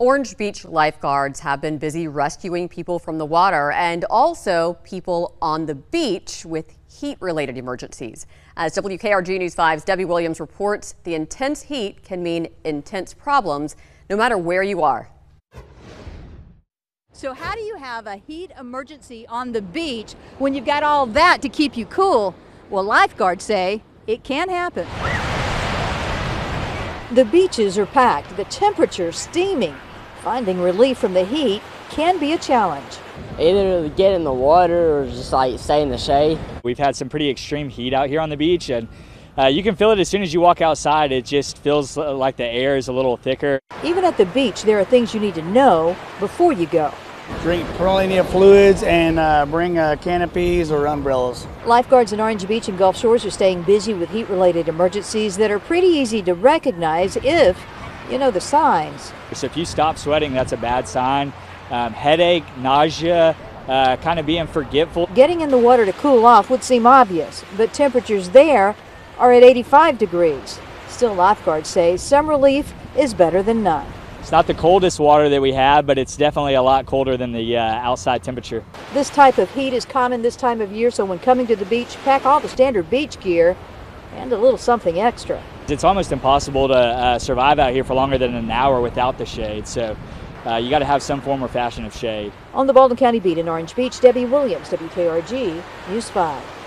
Orange Beach lifeguards have been busy rescuing people from the water and also people on the beach with heat related emergencies. As WKRG News 5's Debbie Williams reports, the intense heat can mean intense problems no matter where you are. So, how do you have a heat emergency on the beach when you've got all that to keep you cool? Well, lifeguards say it can happen. The beaches are packed, the temperature steaming. Finding relief from the heat can be a challenge. Either get in the water or just like stay in the shade. We've had some pretty extreme heat out here on the beach and uh, you can feel it as soon as you walk outside. It just feels like the air is a little thicker. Even at the beach, there are things you need to know before you go. Drink plenty of fluids and uh, bring uh, canopies or umbrellas. Lifeguards in Orange Beach and Gulf Shores are staying busy with heat related emergencies that are pretty easy to recognize if you know the signs. So if you stop sweating, that's a bad sign. Um, headache, nausea, uh, kind of being forgetful. Getting in the water to cool off would seem obvious, but temperatures there are at 85 degrees. Still, lifeguards say some relief is better than none. It's not the coldest water that we have, but it's definitely a lot colder than the uh, outside temperature. This type of heat is common this time of year, so when coming to the beach, pack all the standard beach gear and a little something extra. It's almost impossible to uh, survive out here for longer than an hour without the shade, so uh, you got to have some form or fashion of shade. On the Baldwin County beat in Orange Beach, Debbie Williams, WKRG News 5.